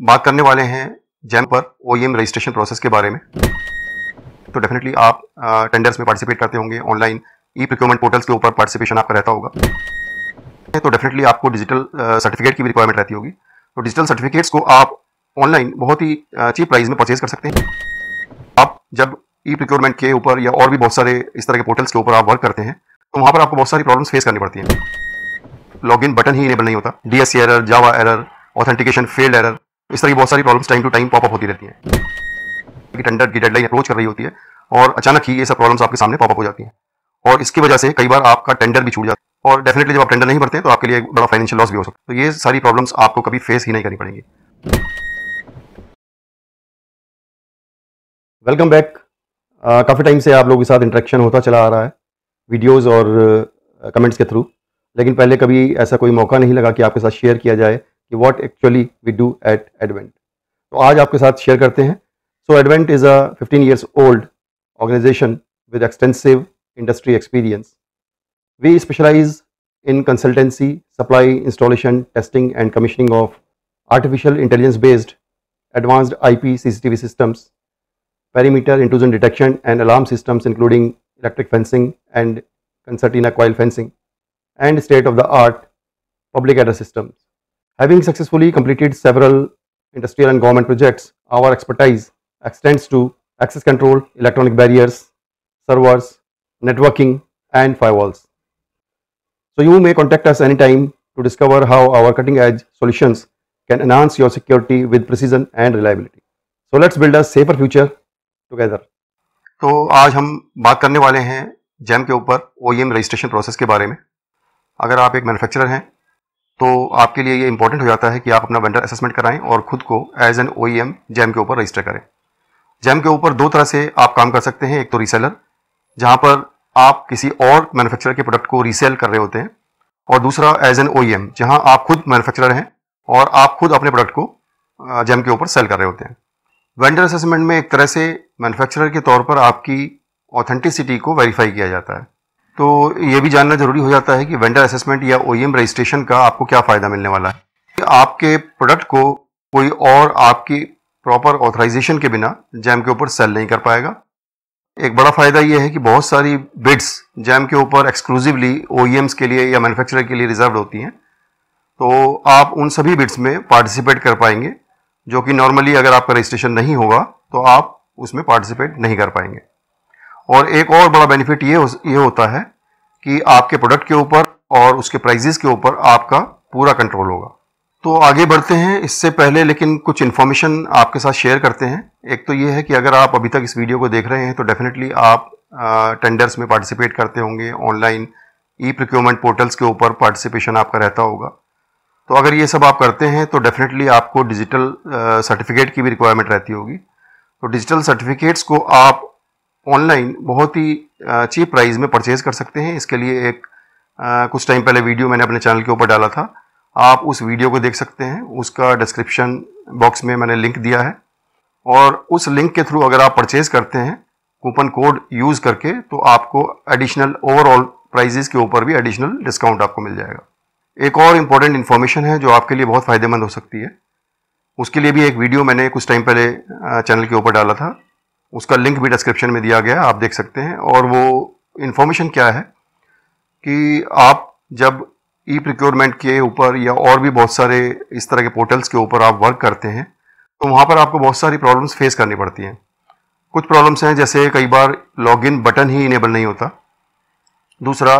बात करने वाले हैं जैम पर ओ रजिस्ट्रेशन प्रोसेस के बारे में। तो डेफिनेटली आप टेंडर्स में पार्टिसिपेट करते होंगे ऑनलाइन ई प्रिक्योरमेंट पोर्टल्स के ऊपर पार्टिसिपेशन आपका रहता होगा। तो डेफिनेटली आपको डिजिटल सर्टिफिकेट की भी रिक्वायरमेंट रहती होगी। तो डिजिटल सर्टिफिकेट्स को आप ऑनलाइन बहुत ही चीप प्राइस में परचेज कर सकते हैं। आप जब ई प्रिक्योरमेंट के ऊपर या और भी बहुत सारे इस तरह के पोर्टल्स के ऊपर आप वर्क करते हैं तो वहाँ पर आपको बहुत सारी प्रॉब्लम्स फेस करनी पड़ती हैं। लॉगिन बटन ही इनेबल नहीं होता। D DSC error Java error authentication failed error इस तरह की बहुत सारी problems time to time popup होती रहती हैं। टेंडर की डेडलाइन अप्रोच कर रही होती है और अचानक ही ये सब प्रॉब्लम्स आपके सामने पॉपअप हो जाती हैं। और इसकी वजह से कई बार आपका टेंडर भी छूट जाता है। और डेफिनेटली जब आप टेंडर नहीं भरते तो आपके लिए बड़ा फाइनेंशियल लॉस भी हो सकता है। तो ये सारी प्रॉब्लम्स आपको कभी फेस ही नहीं करनी पड़ेंगी। वेलकम बैक काफ़ी टाइम से आप लोगों के साथ इंटरेक्शन होता चला आ रहा है वीडियोस और कमेंट्स के थ्रू लेकिन पहले कभी ऐसा कोई मौका नहीं लगा कि आपके साथ शेयर किया जाए। कि what actually we do at Advent तो आज आपके साथ शेयर करते हैं so Advent is a 15 years old organisation with extensive industry experience we specialise in consultancy supply installation testing and commissioning of artificial intelligence based advanced IP CCTV systems perimeter intrusion detection and alarm systems including electric fencing and concertina coil fencing and state-of-the-art public address systems. Having successfully completed several industrial and government projects, our expertise extends to access control, electronic barriers, servers, networking and firewalls. So you may contact us anytime to discover how our cutting edge solutions can enhance your security with precision and reliability. So let's build a safer future together. तो आज हम बात करने वाले हैं jam के ऊपर ओ registration process के बारे में अगर आप एक मैन्युफैक्चरर हैं तो आपके लिए ये इंपॉर्टेंट हो जाता है कि आप अपना वेंडर असेसमेंट कराएँ और खुद को एज एन ओ जैम के ऊपर रजिस्टर करें। जैम के ऊपर दो तरह से आप काम कर सकते हैं। एक तो रीसेलर जहाँ पर आप किसी और मैन्युफैक्चरर के प्रोडक्ट को रीसेल कर रहे होते हैं, और दूसरा एज एन ओ जहाँ आप खुद मैन्युफैक्चरर हैं और आप खुद अपने प्रोडक्ट को जैम के ऊपर सेल कर रहे होते हैं। वेंडर असेसमेंट में एक तरह से मैन्युफैक्चरर के तौर पर आपकी ऑथेंटिसिटी को वेरीफाई किया जाता है। तो ये भी जानना ज़रूरी हो जाता है कि वेंडर असेसमेंट या ओईएम रजिस्ट्रेशन का आपको क्या फ़ायदा मिलने वाला है? कि आपके प्रोडक्ट को कोई और आपकी प्रॉपर ऑथराइजेशन के बिना जैम के ऊपर सेल नहीं कर पाएगा। एक बड़ा फ़ायदा यह है कि बहुत सारी बिड्स जैम के ऊपर एक्सक्लूसिवली ओ के लिए या मैन्युफैक्चरर के लिए रिज़र्व होती हैं। तो आप उन सभी बिड्स में पार्टिसिपेट कर पाएँगे, जो कि नॉर्मली अगर आपका रजिस्ट्रेशन नहीं होगा तो आप उसमें पार्टिसिपेट नहीं कर पाएँगे। और एक और बड़ा बेनिफिट ये ये होता है कि आपके प्रोडक्ट के ऊपर और उसके प्राइजेस के ऊपर आपका पूरा कंट्रोल होगा। तो आगे बढ़ते हैं इससे पहले, लेकिन कुछ इन्फॉर्मेशन आपके साथ शेयर करते हैं। एक तो ये है कि अगर आप अभी तक इस वीडियो को देख रहे हैं तो डेफिनेटली आप टेंडर्स में पार्टिसिपेट करते होंगे ऑनलाइन ई प्रिक्योरमेंट पोर्टल्स के ऊपर पार्टिसिपेशन आपका रहता होगा। तो अगर ये सब आप करते हैं तो डेफिनेटली आपको डिजिटल सर्टिफिकेट की भी रिक्वायरमेंट रहती होगी। तो डिजिटल सर्टिफिकेट्स को आप ऑनलाइन बहुत ही चीप प्राइस में परचेज कर सकते हैं। इसके लिए एक कुछ टाइम पहले वीडियो मैंने अपने चैनल के ऊपर डाला था। आप उस वीडियो को देख सकते हैं। उसका डिस्क्रिप्शन बॉक्स में मैंने लिंक दिया है। और उस लिंक के थ्रू अगर आप परचेज करते हैं कूपन कोड यूज़ करके तो आपको एडिशनल ओवरऑल प्राइजेस के ऊपर भी एडिशनल डिस्काउंट आपको मिल जाएगा। एक और इंपॉर्टेंट इन्फॉर्मेशन है जो आपके लिए बहुत फ़ायदेमंद हो सकती है। उसके लिए भी एक वीडियो मैंने कुछ टाइम पहले चैनल के ऊपर डाला था। उसका लिंक भी डिस्क्रिप्शन में दिया गया है, आप देख सकते हैं। और वो इन्फॉर्मेशन क्या है? कि आप जब ई प्रिक्योरमेंट के ऊपर या और भी बहुत सारे इस तरह के पोर्टल्स के ऊपर आप वर्क करते हैं तो वहाँ पर आपको बहुत सारी प्रॉब्लम्स फेस करनी पड़ती हैं। कुछ प्रॉब्लम्स हैं, जैसे कई बार लॉगिन बटन ही इनेबल नहीं होता। दूसरा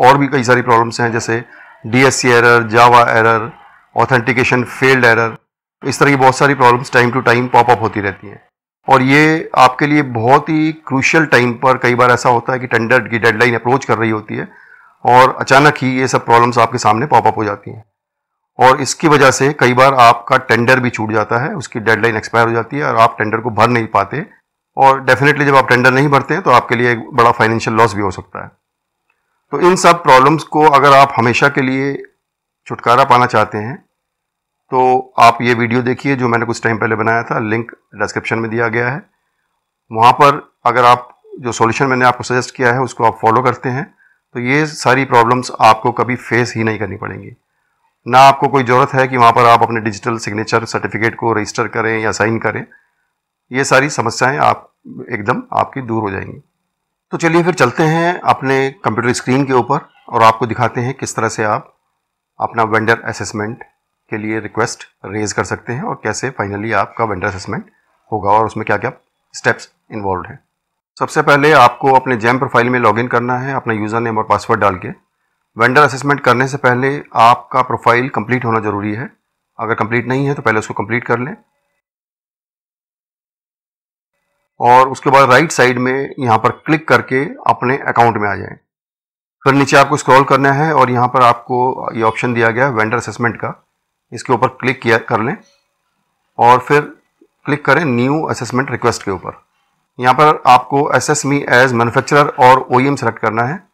और भी कई सारी प्रॉब्लम्स हैं, जैसे DSC error Java error authentication failed error इस तरह की बहुत सारी problems time to time popup होती रहती हैं। और ये आपके लिए बहुत ही क्रूशियल टाइम पर कई बार ऐसा होता है कि टेंडर की डेडलाइन अप्रोच कर रही होती है और अचानक ही ये सब प्रॉब्लम्स आपके सामने पॉपअप हो जाती हैं। और इसकी वजह से कई बार आपका टेंडर भी छूट जाता है, उसकी डेडलाइन एक्सपायर हो जाती है और आप टेंडर को भर नहीं पाते। और डेफिनेटली जब आप टेंडर नहीं भरते हैं तो आपके लिए एक बड़ा फाइनेंशियल लॉस भी हो सकता है। तो इन सब प्रॉब्लम्स को अगर आप हमेशा के लिए छुटकारा पाना चाहते हैं तो आप ये वीडियो देखिए जो मैंने कुछ टाइम पहले बनाया था, लिंक डिस्क्रिप्शन में दिया गया है। वहाँ पर अगर आप, जो सॉल्यूशन मैंने आपको सजेस्ट किया है, उसको आप फॉलो करते हैं तो ये सारी प्रॉब्लम्स आपको कभी फेस ही नहीं करनी पड़ेंगी। ना आपको कोई ज़रूरत है कि वहाँ पर आप अपने डिजिटल सिग्नेचर सर्टिफिकेट को रजिस्टर करें या साइन करें। ये सारी समस्याएँ आप, एकदम आपकी दूर हो जाएँगी। तो चलिए फिर चलते हैं अपने कंप्यूटर स्क्रीन के ऊपर और आपको दिखाते हैं किस तरह से आप अपना वेंडर असेसमेंट के लिए रिक्वेस्ट रेज कर सकते हैं और कैसे फाइनली आपका वेंडर असेसमेंट होगा और उसमें क्या क्या स्टेप्स इन्वॉल्व हैं। सबसे पहले आपको अपने जैम प्रोफ़ाइल में लॉगिन करना है, अपना यूज़र नेम और पासवर्ड डाल के। वेंडर असेसमेंट करने से पहले आपका प्रोफ़ाइल कंप्लीट होना ज़रूरी है। अगर कंप्लीट नहीं है तो पहले उसको कंप्लीट कर लें। और उसके बाद राइट साइड में यहाँ पर क्लिक करके अपने अकाउंट में आ जाएँ। फिर नीचे आपको स्क्रॉल करना है और यहाँ पर आपको ये ऑप्शन दिया गया है वेंडर असेसमेंट का। इसके ऊपर क्लिक किया, कर लें और फिर क्लिक करें न्यू असेसमेंट रिक्वेस्ट के ऊपर। यहाँ पर आपको एस मी एज मैनुफैक्चरर और ओ ई सेलेक्ट करना है।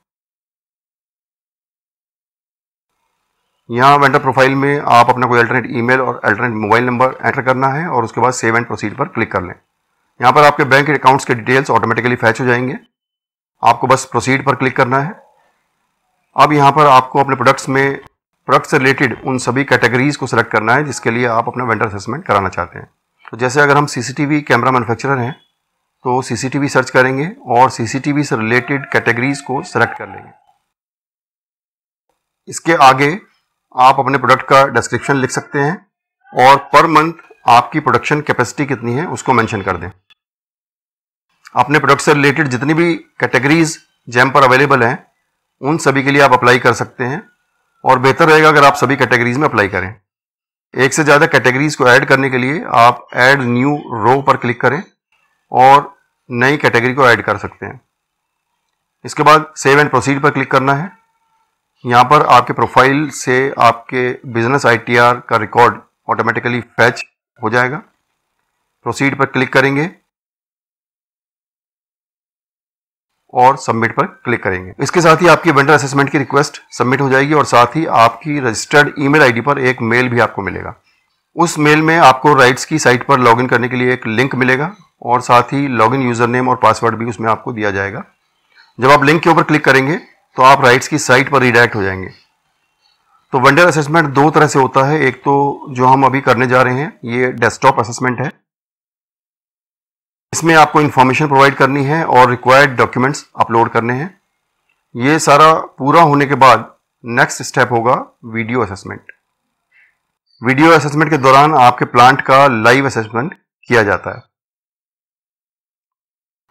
यहाँ वेंडर प्रोफ़ाइल में आप अपना कोई अल्टरनेट ईमेल और अल्टरनेट मोबाइल नंबर एंटर करना है और उसके बाद सेव एंड प्रोसीड पर क्लिक कर लें। यहाँ पर आपके बैंक अकाउंट्स के डिटेल्स ऑटोमेटिकली फैच हो जाएँगे। आपको बस प्रोसीड पर क्लिक करना है। अब यहाँ पर आपको अपने प्रोडक्ट्स में प्रोडक्ट से रिलेटेड उन सभी कैटेगरीज को सिलेक्ट करना है, जिसके लिए आप अपना वेंडर असेसमेंट कराना चाहते हैं। तो जैसे अगर हम सीसीटीवी कैमरा मैन्युफैक्चरर हैं तो सीसीटीवी सर्च करेंगे और सीसीटीवी से रिलेटेड कैटेगरीज को सिलेक्ट कर लेंगे। इसके आगे आप अपने प्रोडक्ट का डिस्क्रिप्शन लिख सकते हैं और पर मंथ आपकी प्रोडक्शन कैपेसिटी कितनी है, उसको मेंशन कर दें। अपने प्रोडक्ट से रिलेटेड जितनी भी कैटेगरीज जैम पर अवेलेबल हैं, उन सभी के लिए आप अप्लाई कर सकते हैं। और बेहतर रहेगा अगर आप सभी कैटेगरीज में अप्लाई करें। एक से ज़्यादा कैटेगरीज को ऐड करने के लिए आप ऐड न्यू रो पर क्लिक करें और नई कैटेगरी को ऐड कर सकते हैं। इसके बाद सेव एंड प्रोसीड पर क्लिक करना है। यहाँ पर आपके प्रोफ़ाइल से आपके बिज़नेस आईटीआर का रिकॉर्ड ऑटोमेटिकली फैच हो जाएगा। प्रोसीड पर क्लिक करेंगे। और सबमिट पर क्लिक करेंगे। इसके साथ ही आपकी वेंडर असेसमेंट की रिक्वेस्ट सबमिट हो जाएगी और साथ ही आपकी रजिस्टर्ड ईमेल आईडी पर एक मेल भी आपको मिलेगा। उस मेल में आपको राइट्स की साइट पर लॉगिन करने के लिए एक लिंक मिलेगा और साथ ही लॉगिन यूज़र नेम और पासवर्ड भी उसमें आपको दिया जाएगा। जब आप लिंक के ऊपर क्लिक करेंगे तो आप राइट्स की साइट पर रिडायरेक्ट हो जाएँगे। तो वेंडर असेसमेंट दो तरह से होता है। एक तो जो हम अभी करने जा रहे हैं, ये डेस्कटॉप असेसमेंट है। इसमें आपको इंफॉर्मेशन प्रोवाइड करनी है और रिक्वायर्ड डॉक्यूमेंट्स अपलोड करने हैं। ये सारा पूरा होने के बाद नेक्स्ट स्टेप होगा वीडियो असेसमेंट वीडियो असेसमेंट के दौरान आपके प्लांट का लाइव असेसमेंट किया जाता है।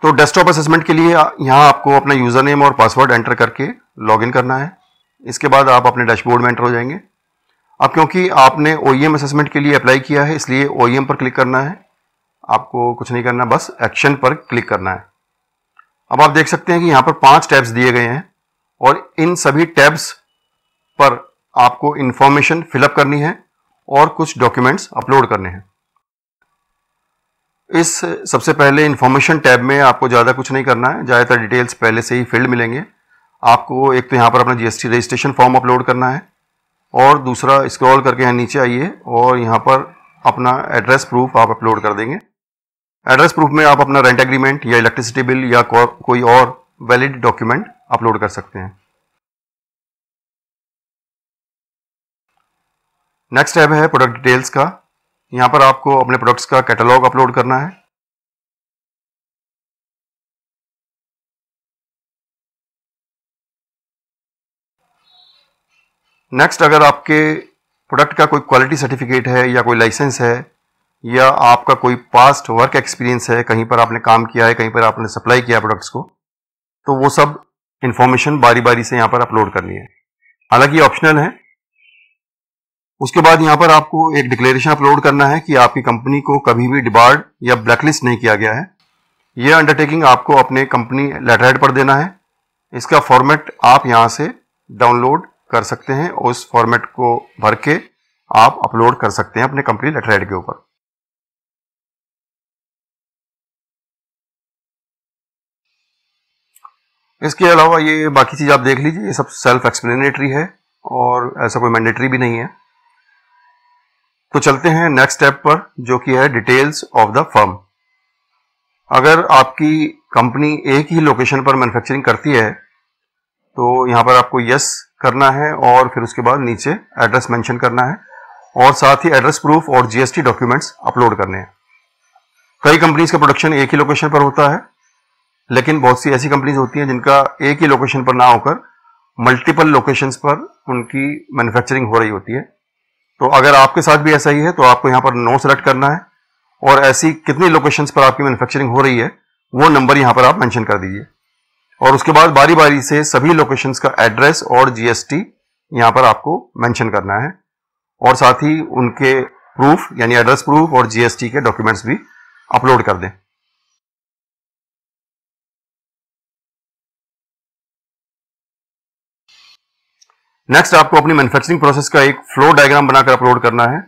तो डेस्कटॉप असेसमेंट के लिए यहाँ आपको अपना यूज़र नेम और पासवर्ड एंटर करके लॉगिन करना है। इसके बाद आप अपने डैशबोर्ड में एंटर हो जाएँगे। अब क्योंकि आपने ओ असेसमेंट के लिए अप्लाई किया है, इसलिए ओईएम पर क्लिक करना है। आपको कुछ नहीं करना, बस एक्शन पर क्लिक करना है। अब आप देख सकते हैं कि यहाँ पर पाँच टैब्स दिए गए हैं और इन सभी टैब्स पर आपको इंफॉर्मेशन फिलअप करनी है और कुछ डॉक्यूमेंट्स अपलोड करने हैं। इस सबसे पहले इंफॉर्मेशन टैब में आपको ज़्यादा कुछ नहीं करना है, ज़्यादातर डिटेल्स पहले से ही फ़ील्ड मिलेंगे। आपको एक तो यहाँ पर अपना जीएसटी रजिस्ट्रेशन फॉर्म अपलोड करना है और दूसरा स्क्रॉल करके यहाँ नीचे आइए और यहाँ पर अपना एड्रेस प्रूफ आप अपलोड कर देंगे। एड्रेस प्रूफ में आप अपना रेंट एग्रीमेंट या इलेक्ट्रिसिटी बिल या को, कोई और वैलिड डॉक्यूमेंट अपलोड कर सकते हैं। नेक्स्ट टैब है प्रोडक्ट डिटेल्स का। यहाँ पर आपको अपने प्रोडक्ट्स का कैटलॉग अपलोड करना है। नेक्स्ट अगर आपके प्रोडक्ट का कोई क्वालिटी सर्टिफिकेट है या कोई लाइसेंस है या आपका कोई पास्ट वर्क एक्सपीरियंस है, कहीं पर आपने काम किया है, कहीं पर आपने सप्लाई किया प्रोडक्ट्स को तो वो सब इंफॉर्मेशन बारी बारी से यहाँ पर अपलोड करनी है। हालाँकि ऑप्शनल है। उसके बाद यहाँ पर आपको एक डिक्लेरेशन अपलोड करना है कि आपकी कंपनी को कभी भी डिबार्ड या ब्लैकलिस्ट नहीं किया गया है। यह अंडरटेकिंग आपको अपने कंपनी लेटरहेड पर देना है। इसका फॉर्मेट आप यहाँ से डाउनलोड कर सकते हैं और उस फॉर्मेट को भर के आप अपलोड कर सकते हैं अपने कंपनी लेटरहेड के ऊपर। इसके अलावा ये बाकी चीज़ आप देख लीजिए, ये सब सेल्फ एक्सप्लेनेटरी है और ऐसा कोई मैंडेटरी भी नहीं है। तो चलते हैं नेक्स्ट स्टेप पर, जो कि है डिटेल्स ऑफ़ द फर्म अगर आपकी कंपनी एक ही लोकेशन पर मैन्युफैक्चरिंग करती है तो यहाँ पर आपको यस करना है और फिर उसके बाद नीचे एड्रेस मेंशन करना है और साथ ही एड्रेस प्रूफ और जीएसटी डॉक्यूमेंट्स अपलोड करने हैं। कई कंपनीज़ का प्रोडक्शन एक ही लोकेशन पर होता है लेकिन बहुत सी ऐसी कंपनीज़ होती हैं जिनका एक ही लोकेशन पर ना होकर मल्टीपल लोकेशंस पर उनकी मैन्युफैक्चरिंग हो रही होती है। तो अगर आपके साथ भी ऐसा ही है तो आपको यहाँ पर नो सेलेक्ट करना है और ऐसी कितनी लोकेशंस पर आपकी मैन्युफैक्चरिंग हो रही है, वो नंबर यहाँ पर आप मेंशन कर दीजिए। और उसके बाद बारी बारी से सभी लोकेशंस का एड्रेस और जीएसटी यहाँ पर आपको मेंशन करना है। और साथ ही उनके प्रूफ यानी एड्रेस प्रूफ और जीएसटी के डॉक्यूमेंट्स भी अपलोड कर दें। नेक्स्ट आपको अपनी मैन्युफैक्चरिंग प्रोसेस का एक फ्लो डायग्राम बनाकर अपलोड करना है।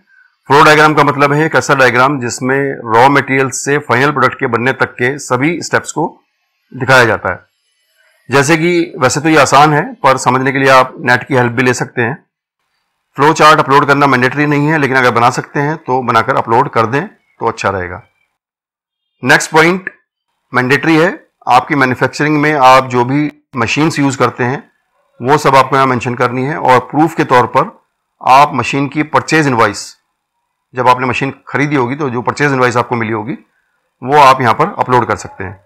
फ्लो डायग्राम का मतलब है एक ऐसा डायग्राम जिसमें रॉ मटेरियल से फाइनल प्रोडक्ट के बनने तक के सभी स्टेप्स को दिखाया जाता है। जैसे कि वैसे तो ये आसान है, पर समझने के लिए आप नेट की हेल्प भी ले सकते हैं। फ्लो चार्ट अपलोड करना मैंडेटरी नहीं है, लेकिन अगर बना सकते हैं तो बनाकर अपलोड कर दें तो अच्छा रहेगा। नेक्स्ट पॉइंट मैंडेटरी है। आपकी मैन्युफैक्चरिंग में आप जो भी मशीन्स यूज़ करते हैं वो सब आपको यहाँ मेंशन करनी है और प्रूफ के तौर पर आप मशीन की परचेज इनवाइस जब आपने मशीन खरीदी होगी तो जो परचेज इनवाइस आपको मिली होगी, वो आप यहाँ पर अपलोड कर सकते हैं।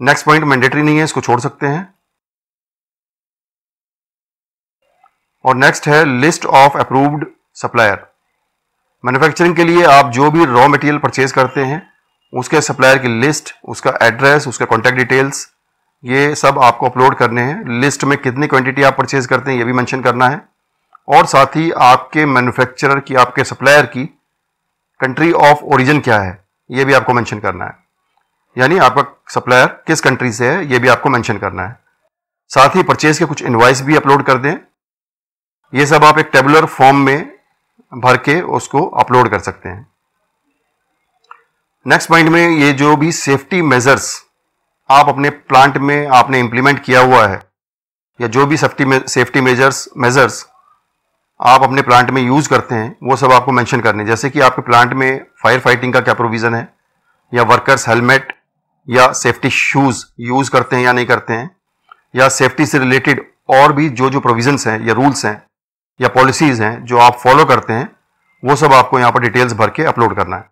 नेक्स्ट पॉइंट मैंडेटरी नहीं है, इसको छोड़ सकते हैं। और नेक्स्ट है list of approved supplier manufacturing के लिए आप जो भी रॉ मटेरियल परचेज करते हैं, उसके सप्लायर की लिस्ट उसका एड्रेस उसका कॉन्टैक्ट डिटेल्स ये सब आपको अपलोड करने हैं। लिस्ट में कितनी क्वांटिटी आप परचेज करते हैं, ये भी मेंशन करना है। और साथ ही आपके मैन्युफैक्चरर की, आपके सप्लायर की कंट्री ऑफ़ ओरिजिन क्या है, ये भी आपको मेंशन करना है। यानी आपका सप्लायर किस कंट्री से है, ये भी आपको मेंशन करना है। साथ ही परचेज के कुछ इन्वाइस भी अपलोड कर दें। ये सब आप एक टेबुलर फॉर्म में भर के उसको अपलोड कर सकते हैं। नेक्स्ट पॉइंट में ये जो भी सेफ्टी मेजर्स आप अपने प्लांट में आपने इंप्लीमेंट किया हुआ है, या जो भी सेफ्टी सेफ्टी मेजर्स मेजर्स आप अपने प्लांट में यूज़ करते हैं, वो सब आपको मेंशन करने जैसे कि आपके प्लांट में फायर फाइटिंग का क्या प्रोविज़न है, या वर्कर्स हेलमेट या सेफ्टी शूज़ यूज़ करते हैं या नहीं करते हैं, या सेफ्टी से रिलेटेड और भी जो जो प्रोविजंस हैं, या रूल्स हैं, या पॉलिसीज़ हैं जो आप फॉलो करते हैं, वो सब आपको यहाँ पर डिटेल्स भर के अपलोड करना है।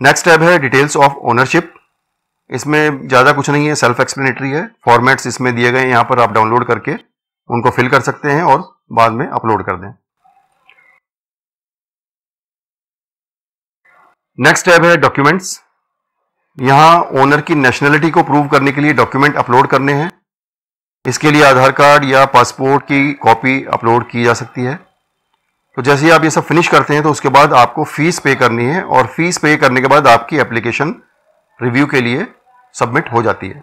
नेक्स्ट टैब है डिटेल्स ऑफ़ ओनरशिप इसमें ज़्यादा कुछ नहीं है सेल्फ एक्सप्लेनेटरी है। फॉर्मेट्स इसमें दिए गए यहाँ पर आप डाउनलोड करके उनको फिल कर सकते हैं और बाद में अपलोड कर दें। नेक्स्ट टैब है डॉक्यूमेंट्स यहाँ ओनर की नेशनलिटी को प्रूव करने के लिए डॉक्यूमेंट अपलोड करने हैं। इसके लिए आधार कार्ड या पासपोर्ट की कॉपी अपलोड की जा सकती है। तो जैसे ही आप ये सब फिनिश करते हैं तो उसके बाद आपको फ़ीस पे करनी है और फ़ीस पे करने के बाद आपकी एप्लीकेशन रिव्यू के लिए सबमिट हो जाती है।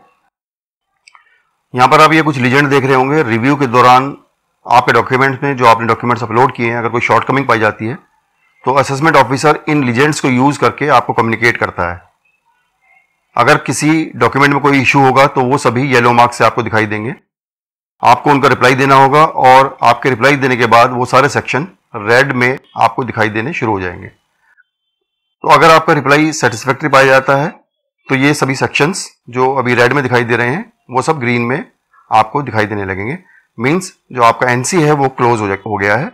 यहाँ पर आप ये कुछ लीजेंड देख रहे होंगे। रिव्यू के दौरान आपके डॉक्यूमेंट्स में जो आपने डॉक्यूमेंट्स अपलोड किए हैं, अगर कोई शॉर्टकमिंग पाई जाती है तो असेसमेंट ऑफिसर इन लीजेंड्स को यूज़ करके आपको कम्युनिकेट करता है। अगर किसी डॉक्यूमेंट में कोई इशू होगा तो वो सभी येलो मार्क्स से आपको दिखाई देंगे। आपको उनका रिप्लाई देना होगा और आपके रिप्लाई देने के बाद वो सारे सेक्शन रेड में आपको दिखाई देने शुरू हो जाएँगे। तो अगर आपका रिप्लाई सेटिस्फैक्ट्री पाया जाता है तो ये सभी सेक्शंस जो अभी रेड में दिखाई दे रहे हैं वो सब ग्रीन में आपको दिखाई देने लगेंगे। मींस जो आपका एनसी है वो क्लोज हो, हो गया है।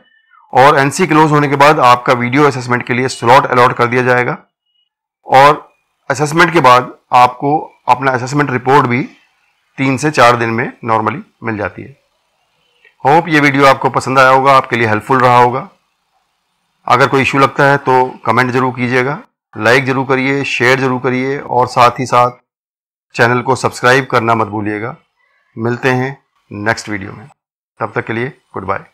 और एनसी क्लोज होने के बाद आपका वीडियो असेसमेंट के लिए स्लॉट अलॉट कर दिया जाएगा। और असेसमेंट के बाद आपको अपना असेसमेंट रिपोर्ट भी तीन से चार दिन में नॉर्मली मिल जाती है। होप ये वीडियो आपको पसंद आया होगा, आपके लिए हेल्पफुल रहा होगा। अगर कोई इशू लगता है तो कमेंट ज़रूर कीजिएगा। लाइक ज़रूर करिए शेयर ज़रूर करिए और साथ ही साथ चैनल को सब्सक्राइब करना मत भूलिएगा। मिलते हैं नेक्स्ट वीडियो में। तब तक के लिए गुड बाय